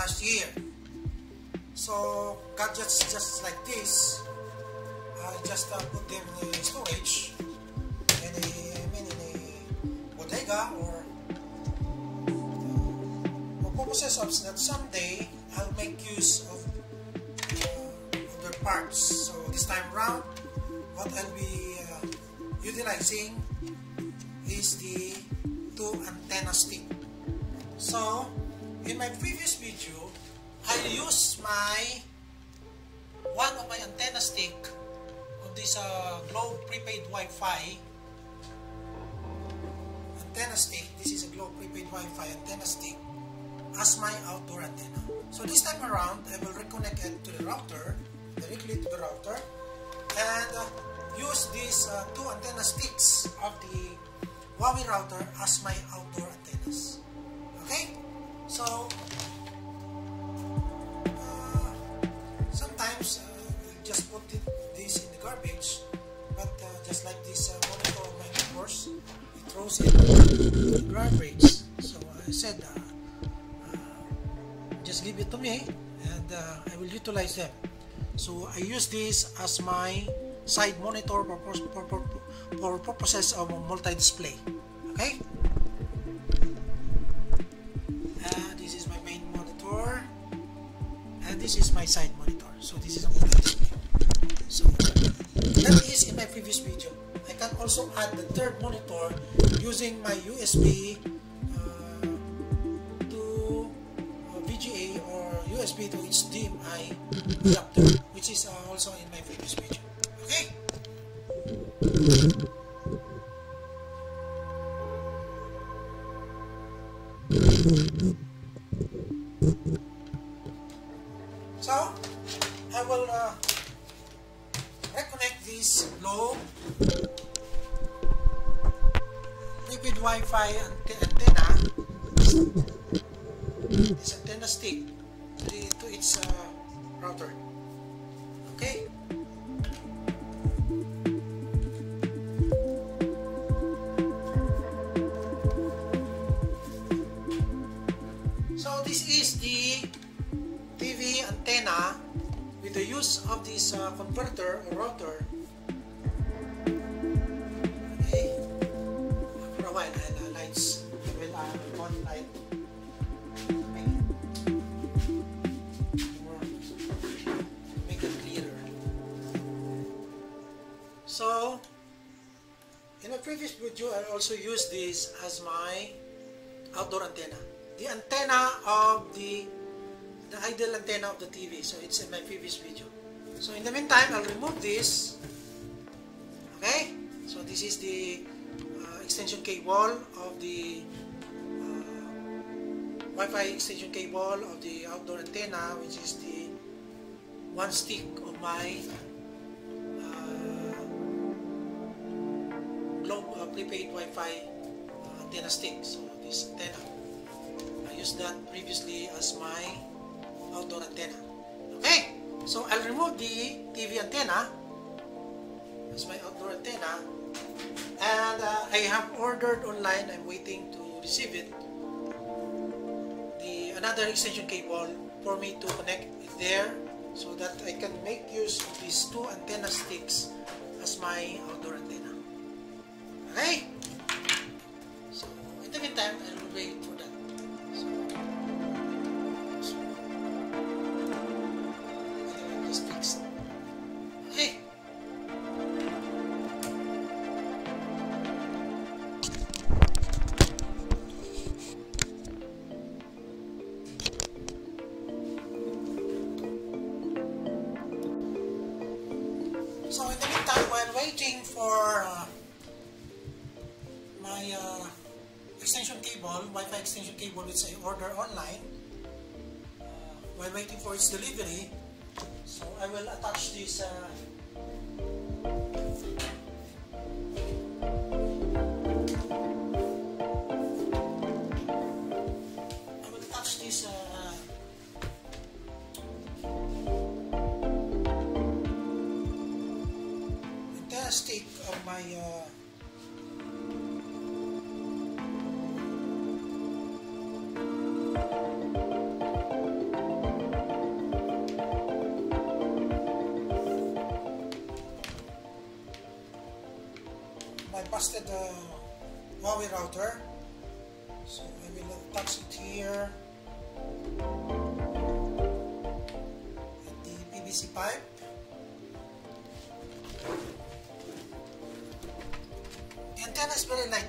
last year. So gadgets just like this, I just uh, put them in a storage, in a, I mean in a bodega or uh, purposes of that someday I'll make use of, uh, parts. So this time around, what I'll be uh, utilizing is the two antenna stick. So in my previous video, I use my one of my antenna stick of this uh, Globe prepaid Wi-Fi antenna stick. This is a Globe prepaid Wi-Fi antenna stick as my outdoor antenna. So this time around, I will reconnect it to the router, directly to the router, and uh, use these uh, two antenna sticks of the Huawei router as my outdoor antennas. Okay? So, uh, sometimes uh, we'll just put it, this in the garbage, but uh, just like this uh, monitor of my it throws it in the garbage. So I said, uh, uh, just give it to me and I will utilize them. So I use this as my side monitor for, for purposes of multi-display. Okay? Add the third monitor using my USB outdoor antenna. The antenna of the the ideal antenna of the TV. So it's in my previous video. So in the meantime, I'll remove this. Okay? So this is the uh, extension cable of the uh, Wi-Fi extension cable of the outdoor antenna, which is the one stick of my uh, globe uh, prepaid Wi-Fi antenna stick. So this antenna. I used that previously as my outdoor antenna. Okay, so I'll remove the TV antenna as my outdoor antenna and uh, I have ordered online, I'm waiting to receive it, the another extension cable for me to connect it there so that I can make use of these two antenna sticks as my outdoor antenna. Okay? So, in the meantime, I will wait for that. Order online, uh, while waiting for its delivery, so I will attach this uh, this uh, stick of my uh, busted uh, Huawei router. So I will attach it here at the PVC pipe. The antenna is very light,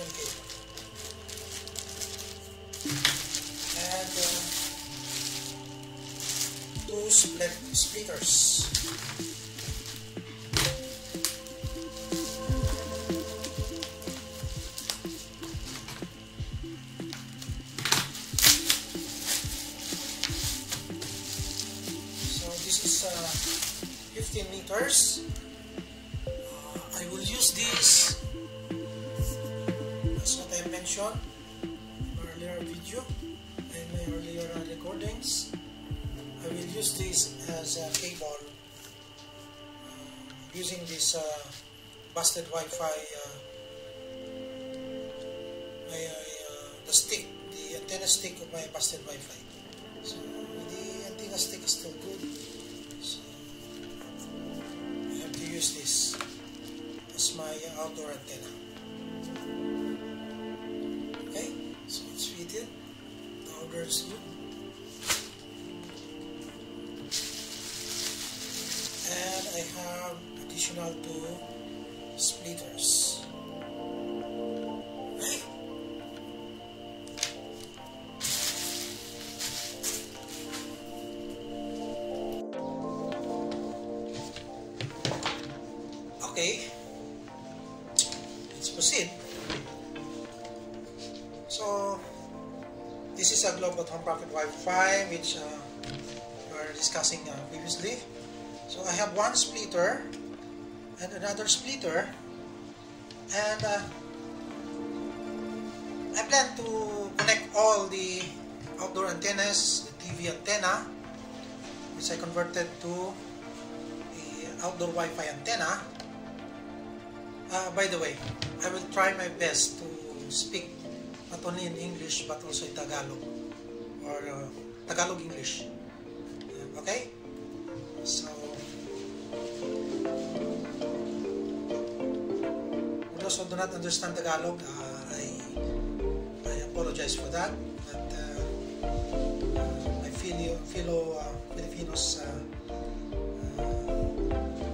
And uh, two split splitters. And I have additional two splitters. Profit Wi-Fi which uh, we were discussing uh, previously. So I have one splitter and another splitter and uh, I plan to connect all the outdoor antennas, the TV antenna which I converted to the outdoor Wi-Fi antenna. Uh, by the way, I will try my best to speak not only in English but also in Tagalog or uh, Tagalog English. Okay? So, those who do not understand Tagalog, uh, I, I apologize for that. But uh, uh, my fellow, fellow uh, Filipinos, uh,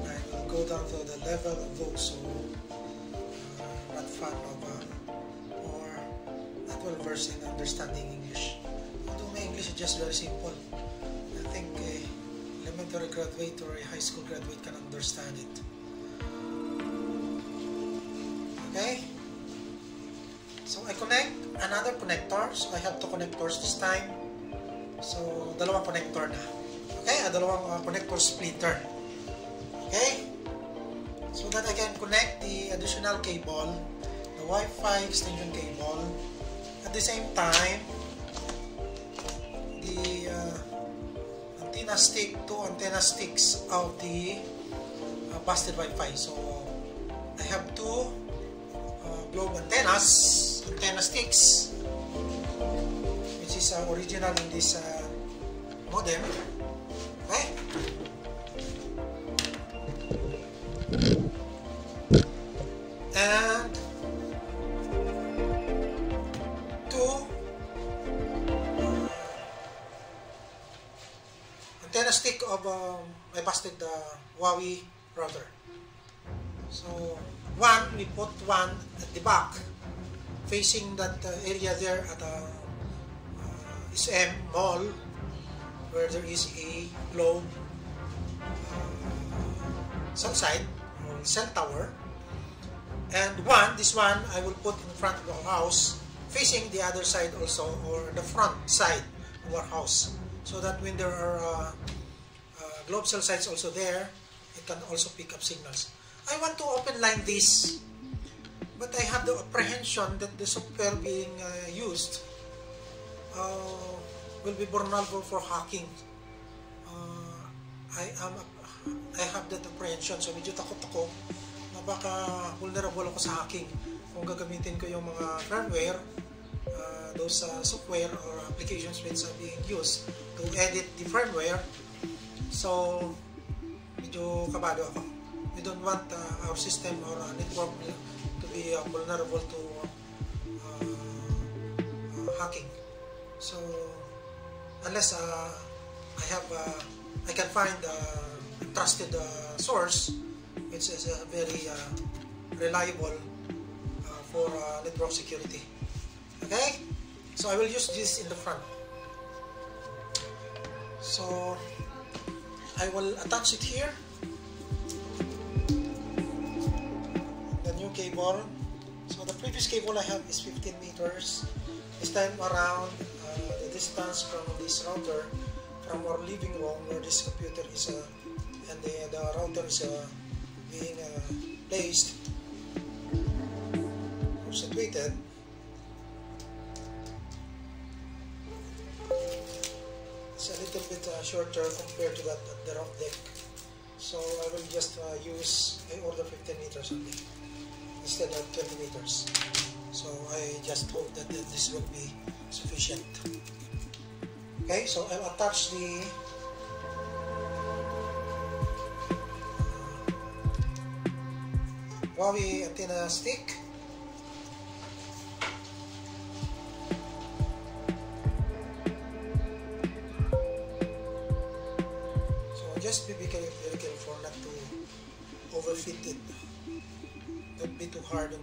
I will go down to the level of those who uh, not fond of or not well versed in understanding English. My English is just very simple. I think a elementary graduate or a high school graduate can understand it. Okay? So I connect another connector. So I have two connectors this time. So dalawang connector na. Okay? Ah, dalawang uh, connector splitter. Okay? So that I can connect the additional cable, the Wi-Fi extension cable. At the same time, the uh, antenna stick, two antenna sticks of the uh, busted Wi-Fi. So I have two uh, globe antennas, antenna sticks, which is uh, original in this uh, modem. Facing that uh, area there at the uh, SM Mall, where there is a globe uh, cell site or cell tower. And one, this one, I will put in front of our house, facing the other side also, or the front side of our house, so that when there are uh, uh, globe cell sites also there, it can also pick up signals. I want to open line this, but I have the apprehension that the software being uh, used uh, will be vulnerable for hacking. Uh, I am I have that apprehension, so medyo takot ako na baka vulnerable ako sa hacking kung gagamitin ko yung mga firmware, uh, those uh, software or applications which are being used to edit the firmware. So, medyo kabado ako. We don't want uh, our system or uh, network be uh, vulnerable to uh, uh, hacking. So, unless I have, I can find a trusted source, which is very reliable for network security. Okay? So I will use this in the front. So I will attach it here. So the previous cable I have is 15 meters. This time around, uh, the distance from this router from our living room where this computer is uh, and the, the router is uh, being uh, placed or situated it's a little bit uh, shorter compared to that at the rock deck. So I will just uh, use I order 15 meters only instead of 20 meters. So I just hope that this will be sufficient. Okay so I'll attach the Huawei antenna stick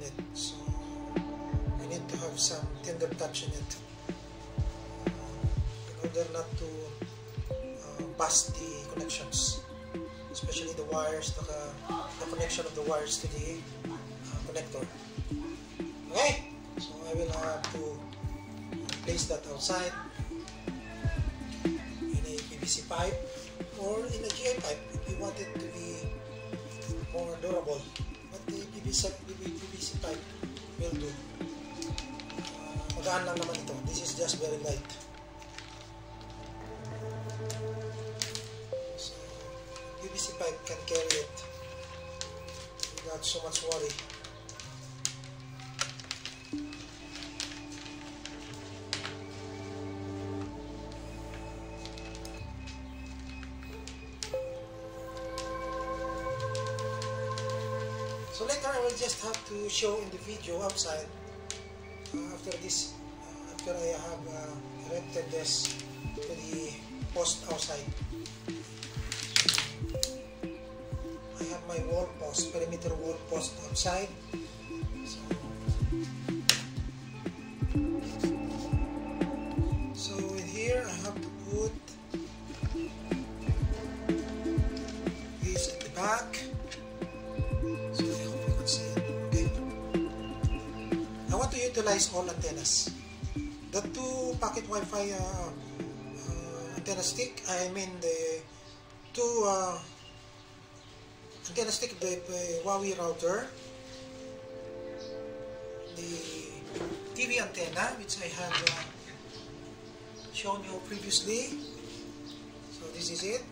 on it. So you need to have some tender touch in it. In order not to uh, bust the connections. Especially the wires the, the connection of the wires to the uh, connector. Okay? So I will have to place that outside. In a PVC pipe or in a GI pipe if you want it to be more durable PVC, PVC pipe will do magaan lang naman ito. This is just very light. PVC pipe can carry it without so much worry. Just have to show in the video outside uh, after this, uh, after I have uh, erected this to the post outside. my wall post, perimeter wall post outside. Antennas. The two pocket Wi-Fi uh, uh, antenna stick, I mean the two uh, antenna stick the uh, Huawei router, the TV antenna which I have shown you previously. So this is it.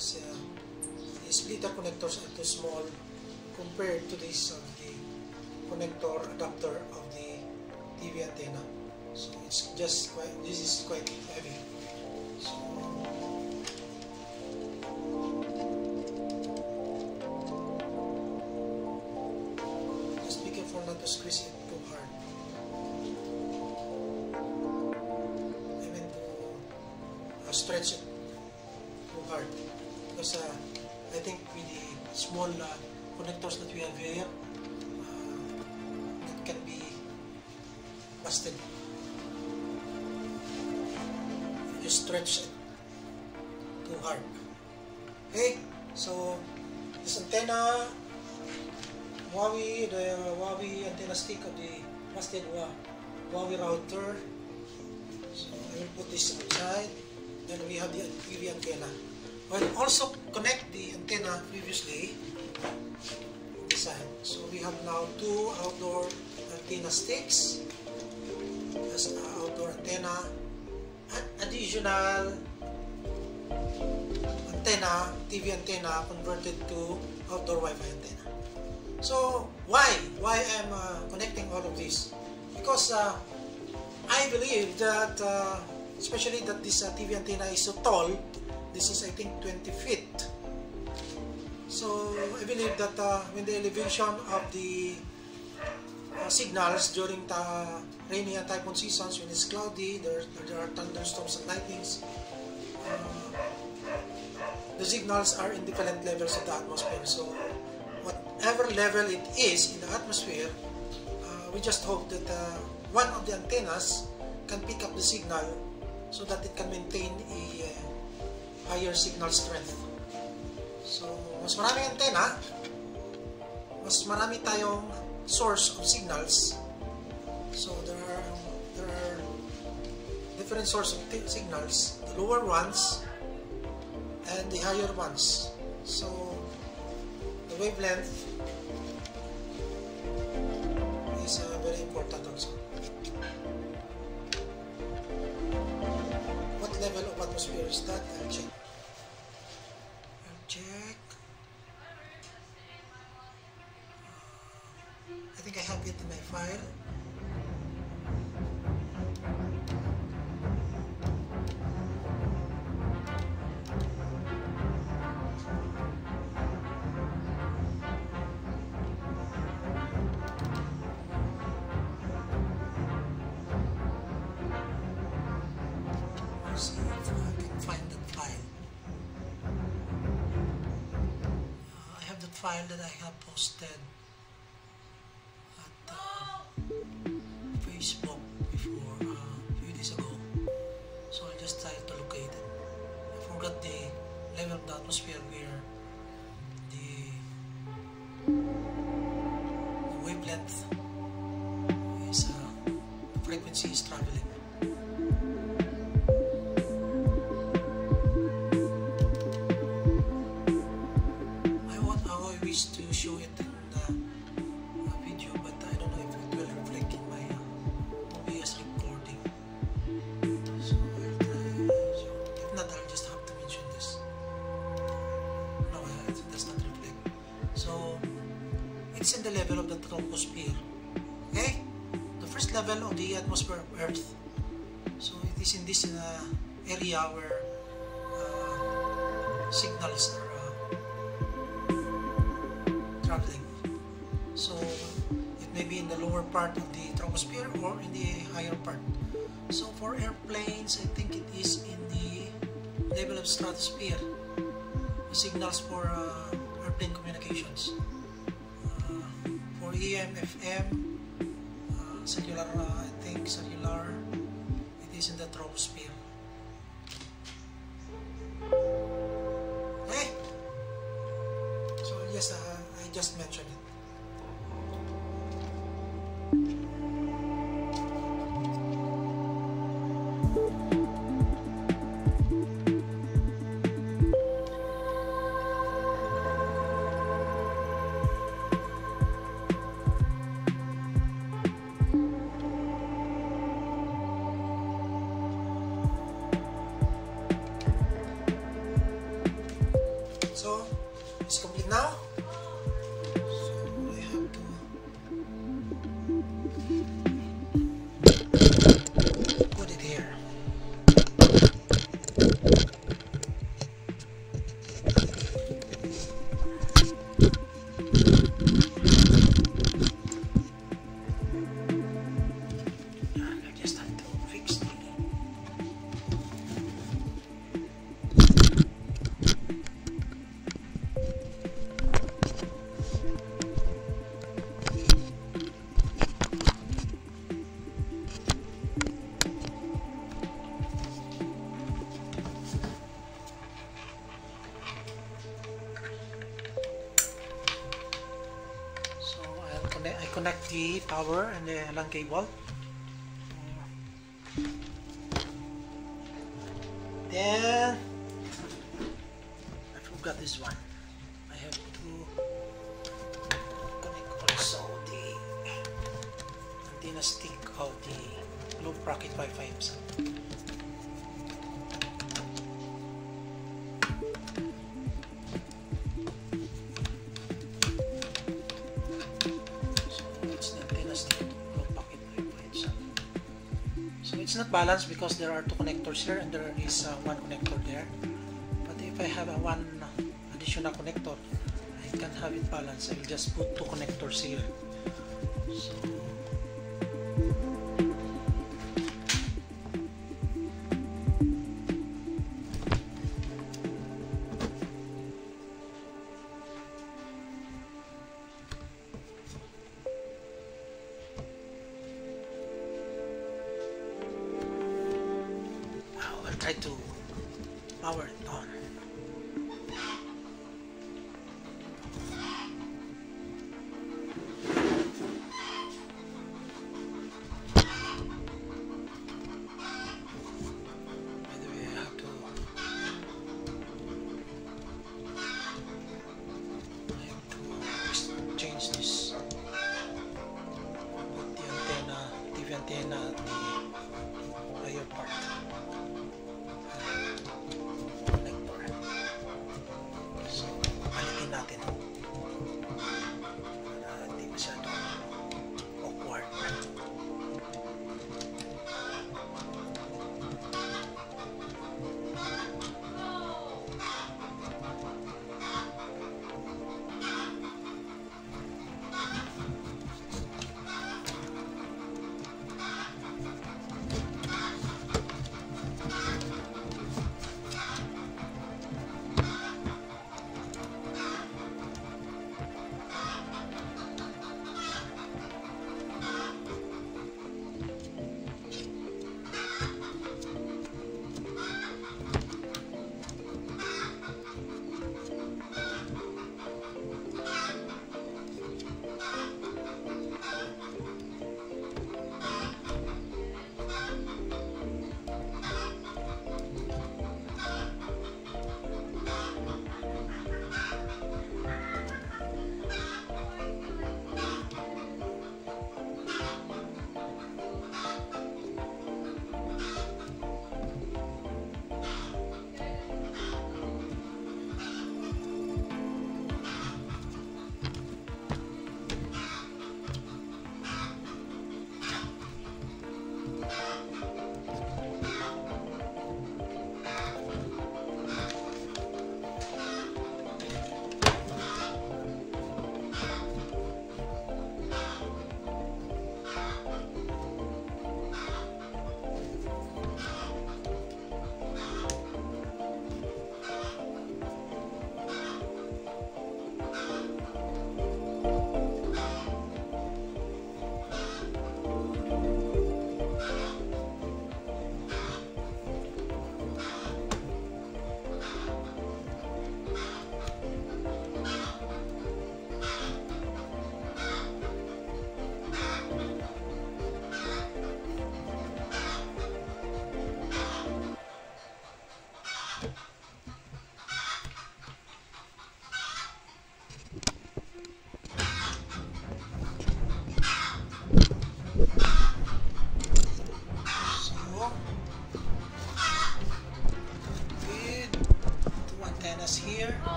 Because uh, the splitter connectors are too small compared to this uh, the connector adapter of the TV antenna. So it's just quite, this is quite heavy. So, just be careful not to squeeze it small uh, connectors that we have here can be busted. You stretch it too hard. Okay, so this antenna, Huawei, the Huawei antenna stick of the busted Huawei router. So I will put this outside. Then we have the TV antenna. We'll also connect the antenna previously side. So we have now two outdoor antenna sticks as outdoor antenna and additional antenna, TV antenna converted to outdoor Wi-Fi antenna. So why? Why I'm uh, connecting all of this? Because uh, I believe that uh, especially that this uh, TV antenna is so tall, this is I think 20 feet. So I believe that uh, when the elevation of the uh, signals during the rainy and typhoon seasons, when it's cloudy, there, there are thunderstorms and lightnings, uh, the signals are in different levels of the atmosphere. So whatever level it is in the atmosphere, uh, we just hope that uh, one of the antennas can pick up the signal so that it can maintain a higher signal strength. So, mas maraming antenna, mas marami tayong source of signals. So, there are, there are different source of signals, the lower ones and the higher ones. So, the wavelength is uh, very important also. What level of atmosphere is that? I'll check. Have it my file. See if I can find file. Uh, I have that file that I have posted area where uh, signals are. Uh, traveling. So it may be in the lower part of the troposphere or in the higher part. So for airplanes, I think it is in the level of stratosphere. Signals for uh, airplane communications. Uh, for AM, FM, uh, cellular, uh, I think cellular, it is in the troposphere. The power and the LAN cable. Then I forgot this one. I have to connect also the antenna stick of the Globe pocket Wi-Fi himself. Not balanced because there are two connectors here and there is uh, one connector there. But if I have a one additional connector, I can have it balanced. I will just put two connectors here. So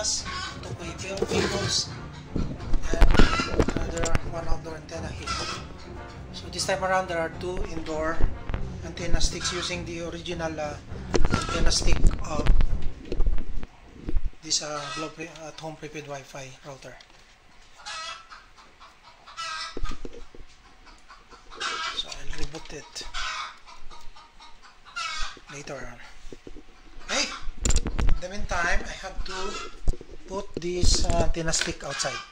antennas, two cable cables, and another one outdoor antenna here. So this time around there are two indoor antenna sticks using the original uh, antenna stick of this uh, at home prepaid Wi-Fi router. Uh, antenna stick outside.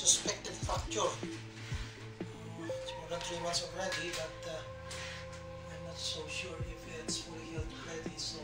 Suspected fracture. It's more than three months already, but uh, I'm not so sure if it's fully healed already. So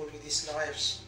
careful with these wires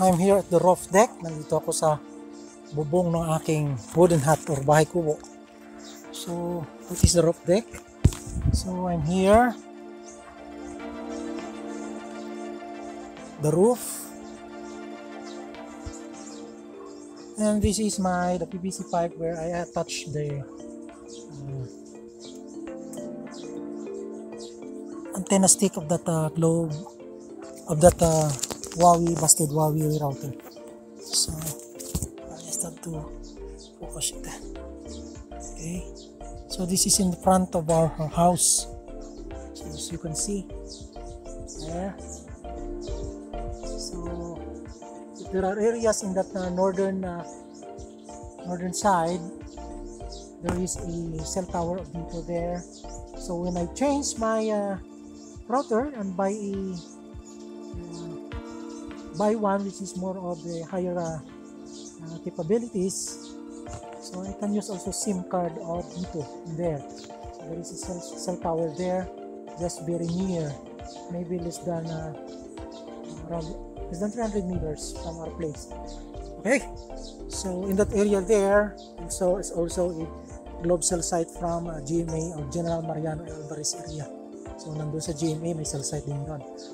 I'm here at the roof deck. Nandito ako sa bubong ng aking wooden hut or bahay kubo. So, this is the roof deck. So, I'm here. The roof. And this is my the PVC pipe where I attach the uh, antenna stick of that uh, globe of that uh, Huawei busted Huawei router. So I have to focus it. Okay. So this is in the front of our, house. So as you can see there. So there are areas in that uh, northern uh, northern side. There is a cell tower of there. So when I change my uh, router and buy a buy one which is more of the higher uh, uh, capabilities. So I can use also SIM card or dito there. There is a cell, cell tower there just very near. Maybe less than uh, around less than 300 meters from our place. Okay? So in that area there so it's also a globe cell site from uh, GMA or General Mariano Alvarez area. So nandun sa GMA may cell site din.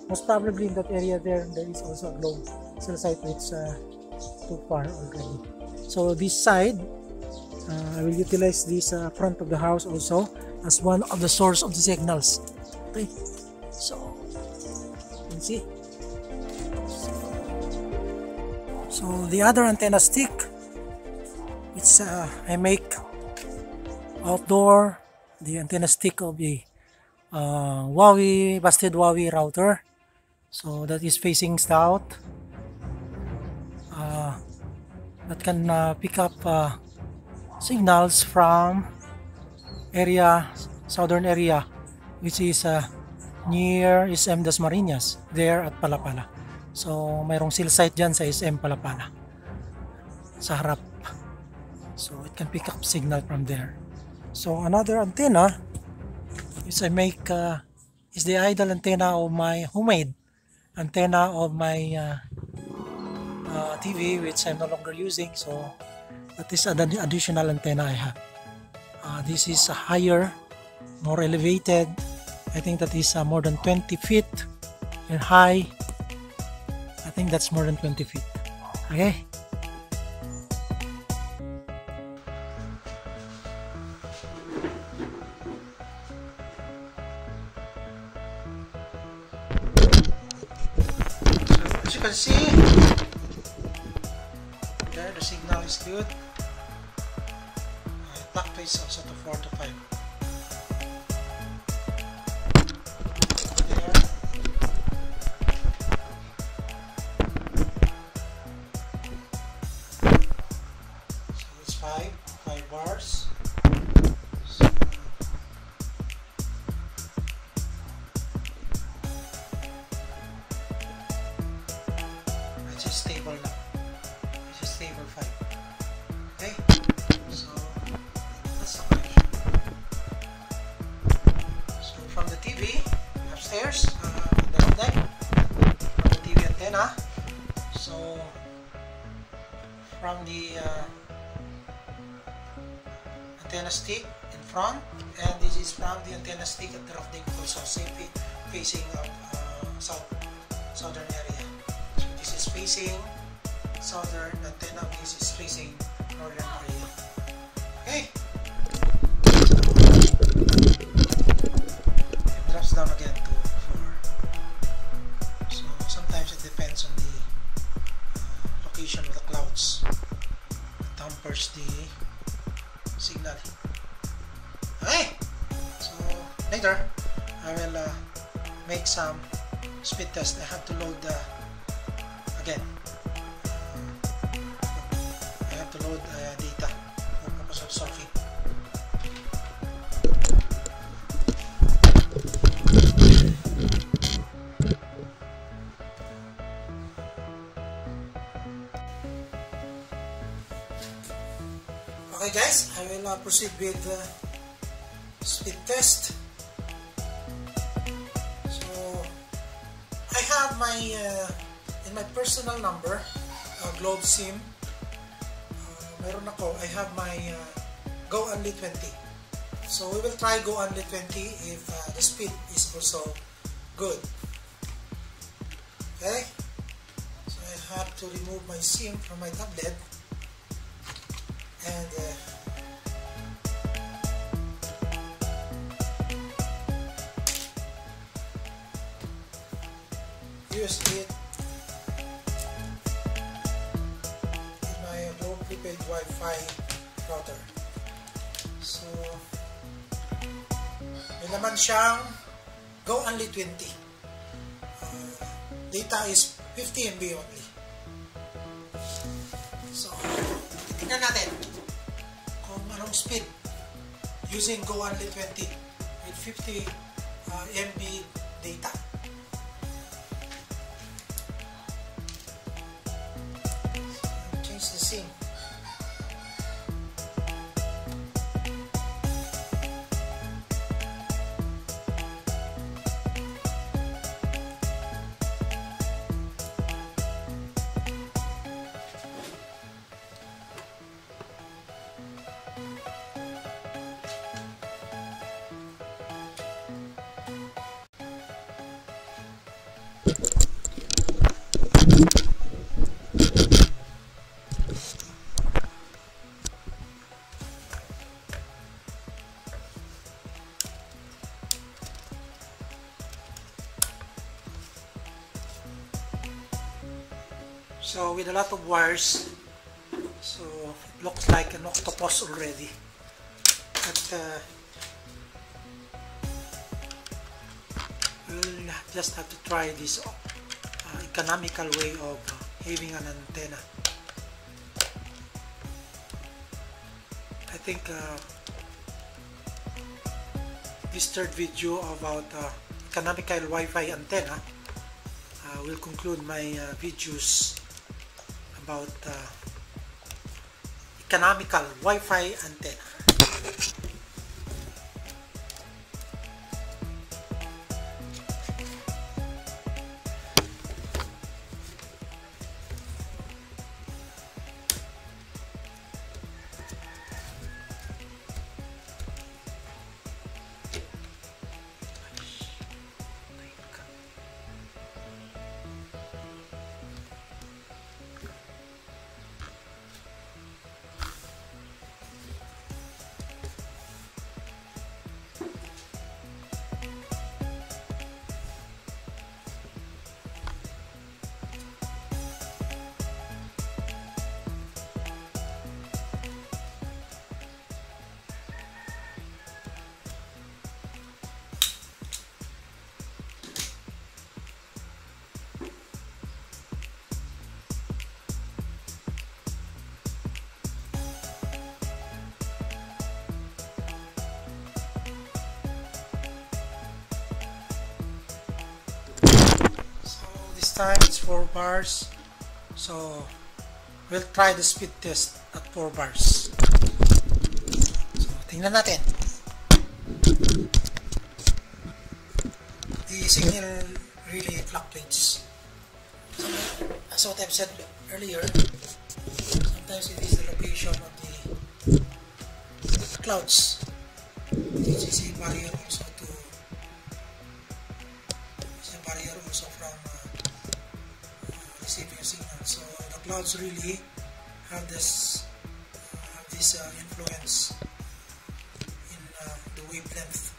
Most probably in that area there there is also a globe cell site which uh, too far already. So this side uh, I will utilize this uh, front of the house also as one of the source of the signals. Okay. So you can see. So the other antenna stick which uh, I make outdoor the antenna stick of the uh, Huawei busted Huawei router. So that is facing south. Uh, that can uh, pick up uh, signals from area southern area which is uh, near SM Das Marinas there at Palapala. So mayroong cell site dyan sa SM Palapala sa harap. So it can pick up signal from there. So another antenna is I make uh, is the idle antenna of my homemade antenna of my uh, uh, TV which I'm no longer using so that is an additional antenna I have. Uh, this is a higher more elevated. I think that is uh, more than 20 feet and high. I think that's more than 20 feet. Okay you can see there the signal is good. Uh, to is also to 4 to 5 so it's 5 5 bars facing of uh, south, southern area. So this is facing southern antenna, this is facing northern area. Proceed with the speed test. So I have my uh, in my personal number uh, Globe SIM. Uh, meron ako I have my uh, Go Unli 20 so we will try Go Unli 20 if uh, the speed is also good. Okay? So I have to remove my SIM from my tablet. And use it in my low prepaid Wi-Fi router. So, may naman siyang Go Only 20. Uh, data is 50 MB only. So, tingnan natin kung anong speed using Go Only 20 with 50 uh, MB data. A lot of wires, so it looks like an octopus already. But uh, we'll just have to try this uh, economical way of having an antenna. I think uh, this third video about uh, economical Wi-Fi antenna uh, will conclude my uh, videos about uh, economical Wi-Fi antenna. This time it's 4 bars. So we'll try the speed test at 4 bars. So tingnan natin. The signal really fluctuates. So, as what I've said earlier, sometimes it is the location of the clouds. This is a barrier also to is a barrier also from uh, receiving signal. So the clouds really have this have this uh, influence in uh, the wavelength,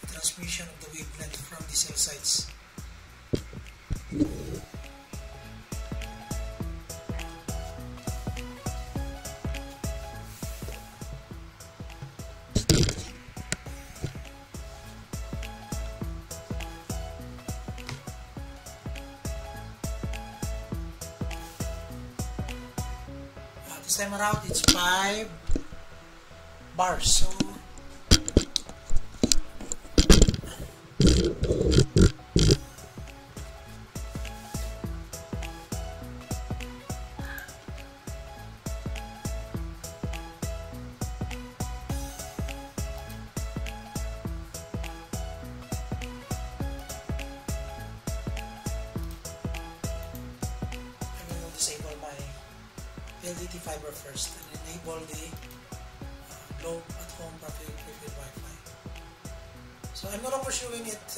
the transmission of the wavelength from the cell sites. Around it's five bars. So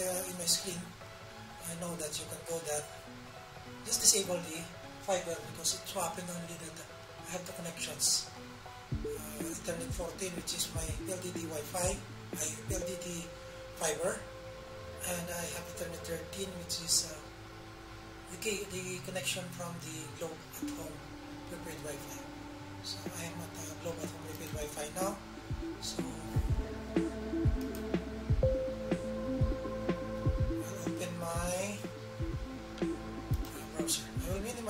uh, in my screen. I know that you can go that. Just disable the fiber because it so happened only that I have the connections. Uh, Ethernet 14 which is my PLDT Wi-Fi, I LDT fiber, and I have Ethernet 13 which is uh, the, the connection from the globe at home prepaid Wi-Fi. So I am at the globe at home prepaid Wi-Fi now. So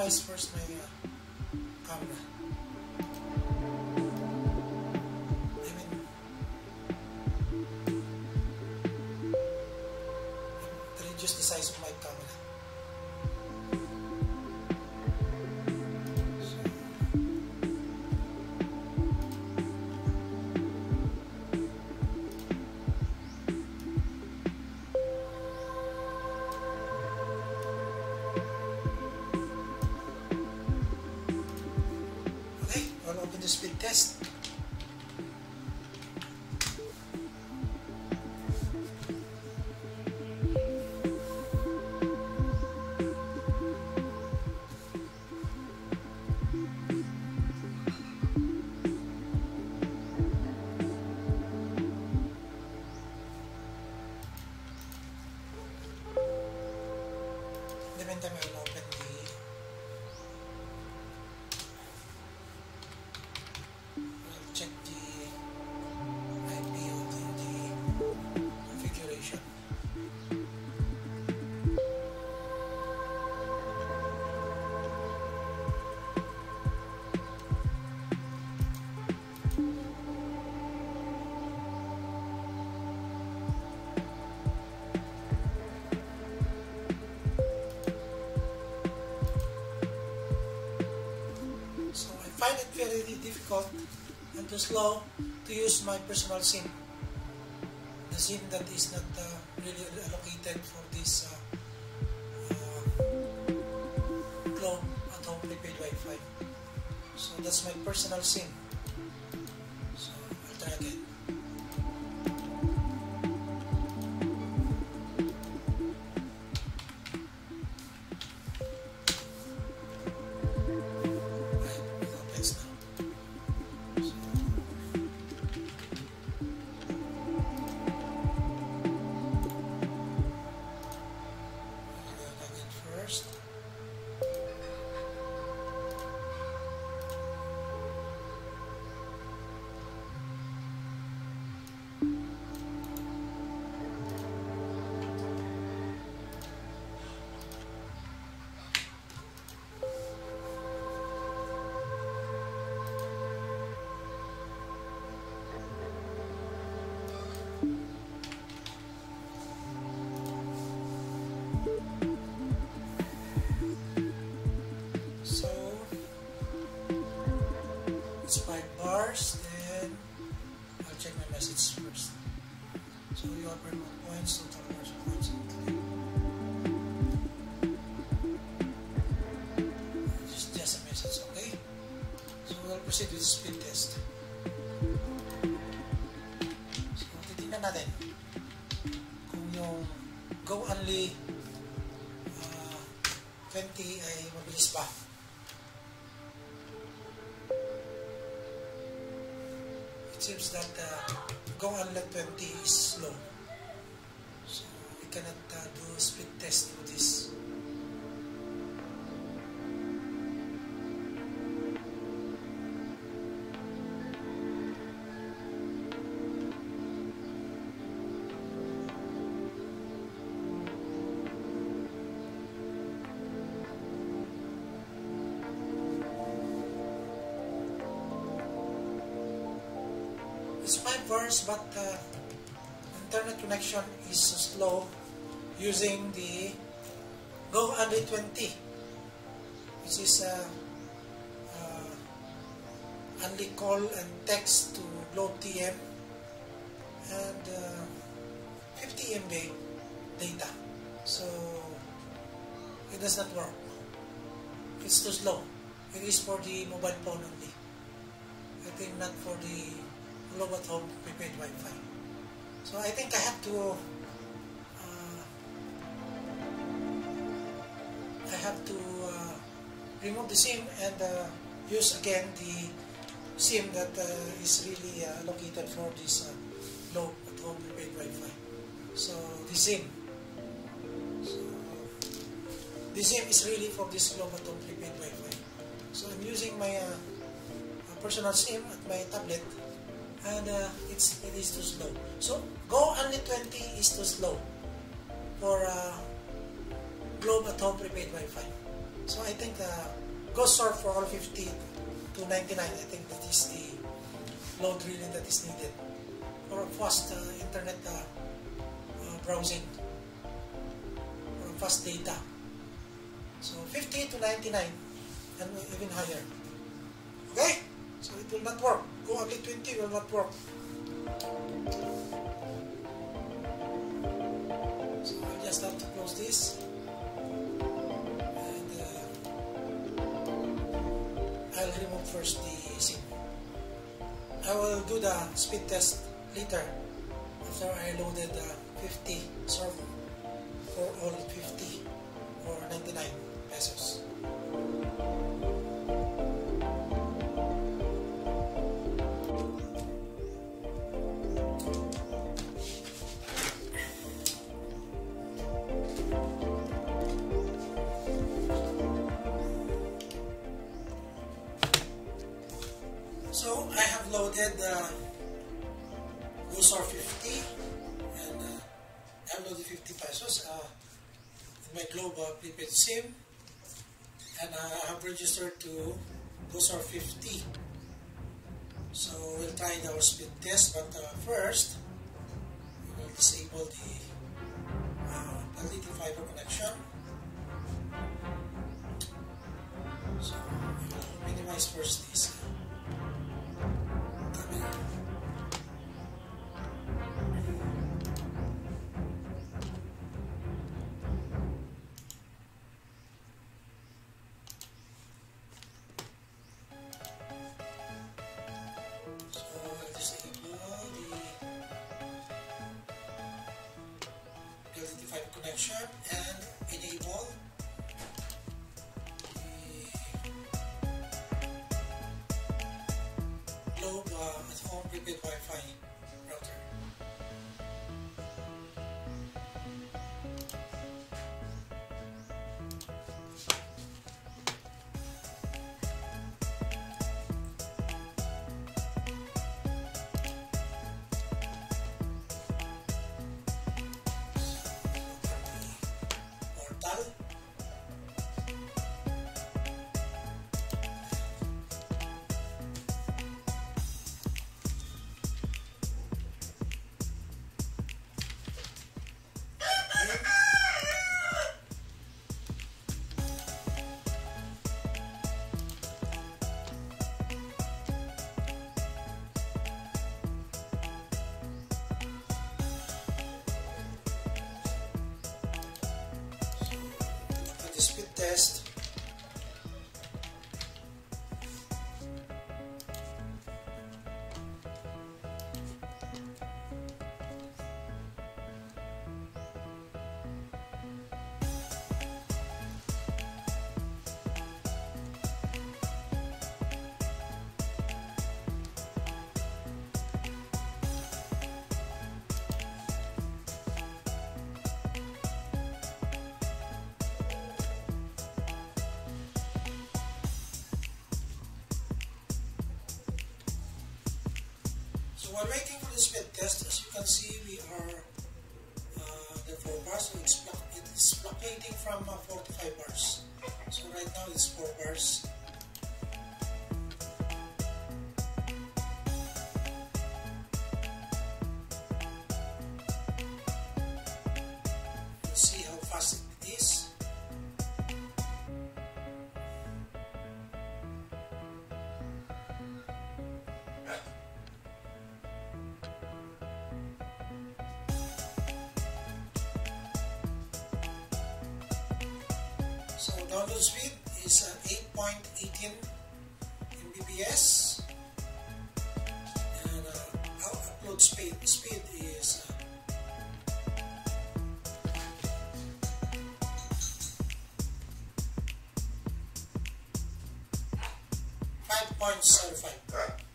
I will open and too slow to use my personal SIM. The SIM that is not uh, really allocated for this uh, uh, globe at home prepaid Wi-Fi. So that's my personal SIM. Seems that uh, go unli 20 is slow. So we cannot uh, do speed test with this. It's 5 bars, but uh, internet connection is slow using the Go Unli 20, which is uh, uh, only call and text to Globe TM and uh, 50 MB data. So it does not work. It's too slow. It is for the mobile phone only. I think not for the globe at home prepaid Wi-Fi. So I think I have to uh, I have to uh, remove the SIM and uh, use again the SIM that uh, is really uh, located for this uh, globe at home prepaid Wi-Fi. So the SIM. The SIM is really for this globe at home prepaid Wi-Fi. So I'm using my personal SIM at my tablet and uh, it's it is too slow. So go unli 20 is too slow for uh, globe at home prepaid Wi-Fi. So I think uh, go surf for all 50 to 99. I think that is the load really that is needed for fast uh, internet uh, uh, browsing or fast data. So 50 to 99 and even higher. Okay? So it will not work. Go unli 20 will not work. So I just have to close this. And uh, I'll remove first the SIM. I will do the speed test later after I loaded the 50 server registered to those are 5.05.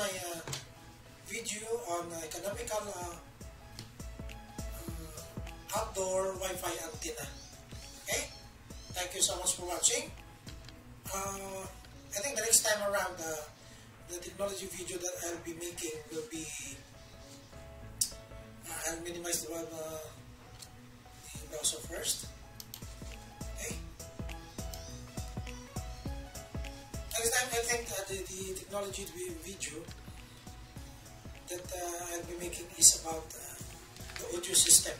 my uh, video on uh, economical uh, um, outdoor Wi-Fi antenna. Okay? Thank you so much for watching. Technology video that uh, I'll be making is about uh, the audio system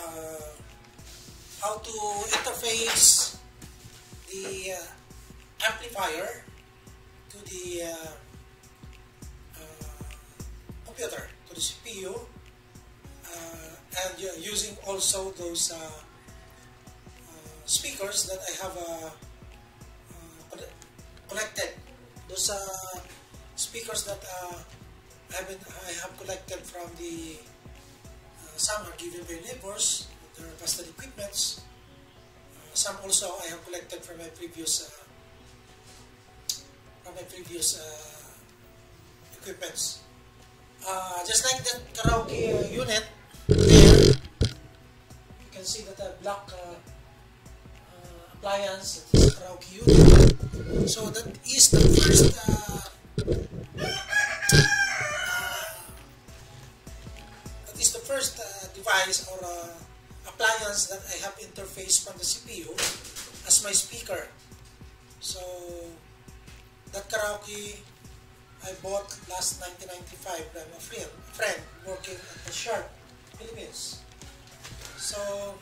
uh, how to interface the uh, amplifier to the uh, uh, computer, to the CPU, and using also those speakers that I have collected. Those speakers that I, been, I have collected from the some are given by neighbors, their custody equipments. some also I have collected from my previous from my previous uh, equipments. Uh, just like that karaoke uh, unit there, you can see that a black uh, uh, appliance karaoke unit. So that is the first that is the first device or appliance that I have interfaced from the CPU as my speaker. So that karaoke I bought last 1995 from a friend, friend working at the Sharp, Philippines. So,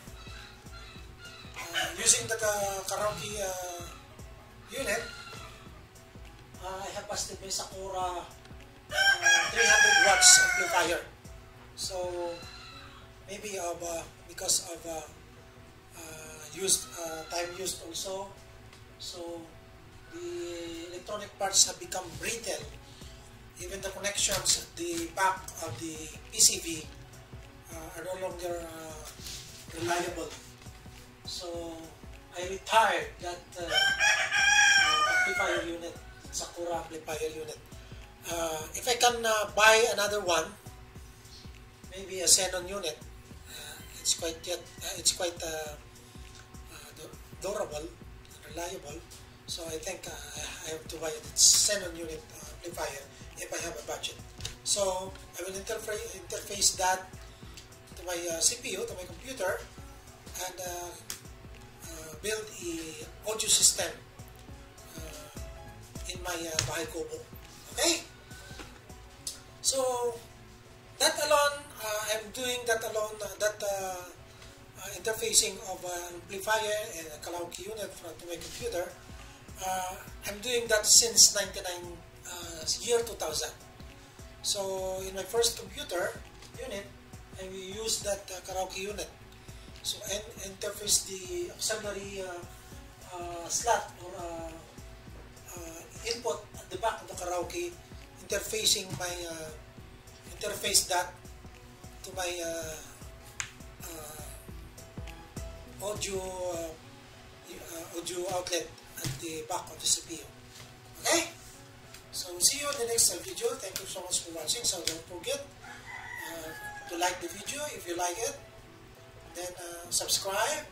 using the uh, karaoke uh, unit, uh, I have busted my Sakura uh, 300 watts amplifier. So, maybe of, uh, because of uh, uh, used uh, time used also, so the electronic parts have become brittle. Even the connections at the back of the PCB uh, are no longer uh, reliable. So I retired that uh, uh amplifier unit, Sakura amplifier unit. Uh, if I can uh, buy another one, maybe a Xenon unit, it's quite yet, it's quite durable, reliable. So I think uh, I have to buy a Xenon unit uh, amplifier if I have a budget. So I will interface, that to my uh, CPU, to my computer, and uh, uh, build a audio system uh, in my uh, Bahay Kubo. Okay? So that alone, I'm doing that alone, that interfacing of an amplifier and a karaoke unit from my computer uh, I'm doing that since 99 uh, year 2000. So in my first computer unit, I use that uh, karaoke unit. So and interface the auxiliary uh, uh, slot or uh, input at the back of the karaoke, interfacing my interface that to my audio audio outlet at the back of the CPU. Okay? So see you in the next video. Thank you so much for watching. So don't forget uh, to like the video if you like it. Then uh, subscribe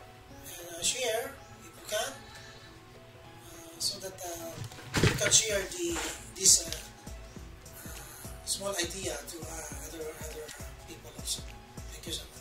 and uh, share if you can. Uh, so that uh, you can share the this uh, small idea to other other people also. Thank you so much.